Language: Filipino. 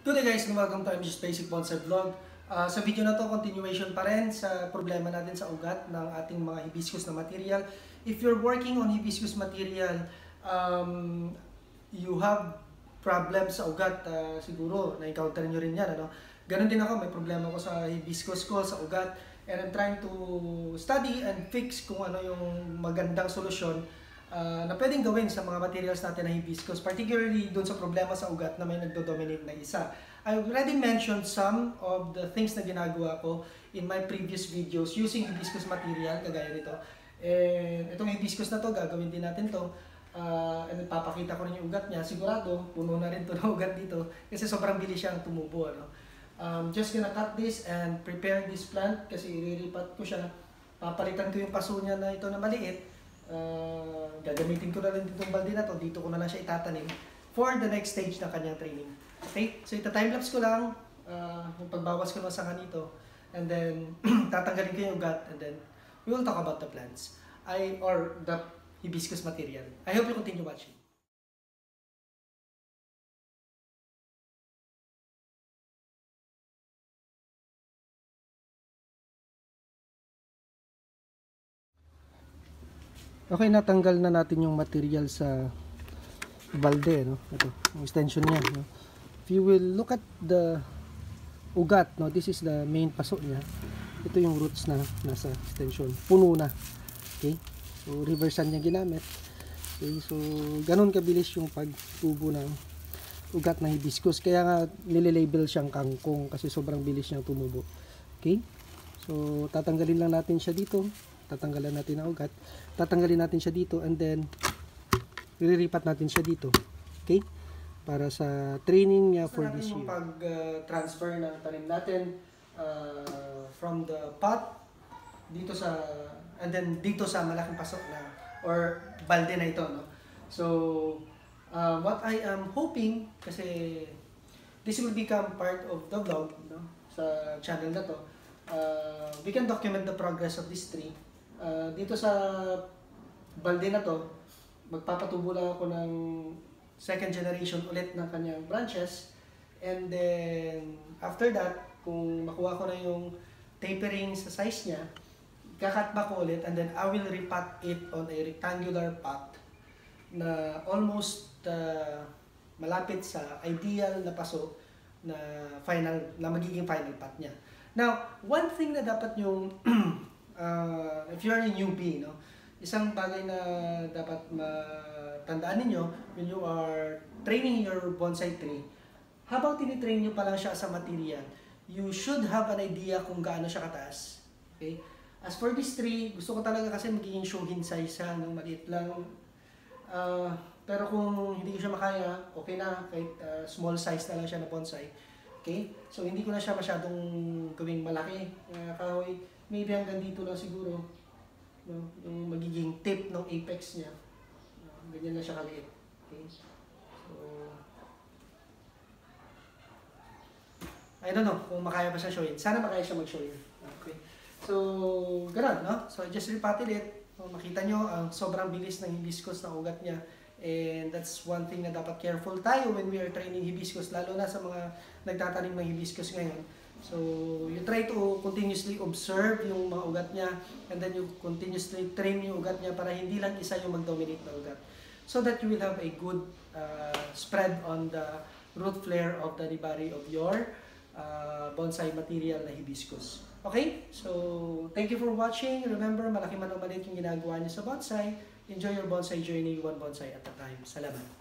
Good day guys, welcome to MG's Basic Bonsai Vlog. Ah, sa video na to, continuation pa rin sa problema natin sa ugat ng ating mga hibiscus na material. If you're working on hibiscus material, um, you have problems sa ugat, ah, siguro, na-encounter nyo rin yan. Ano? Ganon din ako, may problema ko sa hibiscus ko, sa ugat. And I'm trying to study and fix kung ano yung magandang solusyon uh, na pwedeng gawin sa mga materials natin na hibiscus, particularly doon sa problema sa ugat na may nagdo-dominate na isa. I already mentioned some of the things na ginagawa ko in my previous videos using hibiscus material, kagaya nito. And itong hibiscus na to, gagawin din natin to. Uh, and papakita ko rin yung ugat niya. Sigurado, puno na rin to ng ugat dito kasi sobrang bilis siyang tumubo. Ano? Um, just gonna cut this and prepare this plant kasi iriripat ko siya. Papalitan ko yung paso niya na ito na maliit uh, gagamitin ko na lang ditong balde na to, dito ko na lang siya itatanim for the next stage ng kanyang training. Okay? So ita timelapse ko lang uh, yung pagbawas ko ng sanga nito and then tatanggalin ko yung ugat and then we will talk about the plants I or the hibiscus material. I hope you continue watching. Okay, natanggal na natin yung material sa balde, no? Ito, yung extension niya, no? If you will look at the ugat, no? This is the main paso niya. Ito yung roots na nasa extension. Puno na. Okay? So, reversan niya ginamit. Okay, so, ganun kabilis yung pagtubo ng ugat ng hibiscus. Kaya nga, nililabel siyang kangkong kasi sobrang bilis niyang tumubo. Okay? So, tatanggalin lang natin siya dito tatanggalan natin ang ugat tatanggalin natin siya dito and then iriripat natin siya dito. Okay? Para sa training niya for this year. pag uh, transfer ng tanim natin uh, from the pot dito sa and then dito sa malaking pasok na or balde na ito no? So uh, what I am hoping kasi this will become part of the vlog no? Sa channel na to uh, we can document the progress of this tree Uh, dito sa balde na to, magpapatubo lang ako ng second generation ulit ng kanyang branches. And then, after that, kung makuha ko na yung tapering sa size niya, kakat back ko ulit and then I will repot it on a rectangular pot na almost uh, malapit sa ideal na paso na final na magiging final pot niya. Now, one thing na dapat yung uh, if you're a newbie, no, isang bagay na dapat matandaan ninyo when you are training your bonsai tree, habang tinitrain nyo pa lang siya sa material, you should have an idea kung gaano siya kataas. Okay? As for this tree, gusto ko talaga kasi magiging shohin size siya, ng maliit lang. Uh, pero kung hindi ko siya makaya, okay na, kahit uh, small size na lang siya na bonsai. Okay? So, hindi ko na siya masyadong gawing malaki. Uh, kahoy, maybe hanggang dito lang siguro no, yung magiging tip ng apex niya. No, ganyan na siya kaliit. Okay? So, I don't know kung makaya ba siya showin. Sana makaya siya mag-showin. Okay. So, ganun, no? So, I just repotted it. So, makita nyo, ang sobrang bilis ng hibiscus na ugat niya. And that's one thing na dapat careful tayo when we are training hibiscus, lalo na sa mga nagtatanim ng hibiscus ngayon So, you try to continuously observe yung mga ugat niya and then you continuously train yung ugat niya para hindi lang isa yung mag-dominate na ugat. So that you will have a good uh, spread on the root flare of the ribari of your uh, bonsai material na hibiscus. Okay? So, thank you for watching. Remember, malaki man o maliit yung ginagawa niyo sa bonsai. Enjoy your bonsai journey, one bonsai at a time. Salamat!